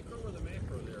I cover the macro there.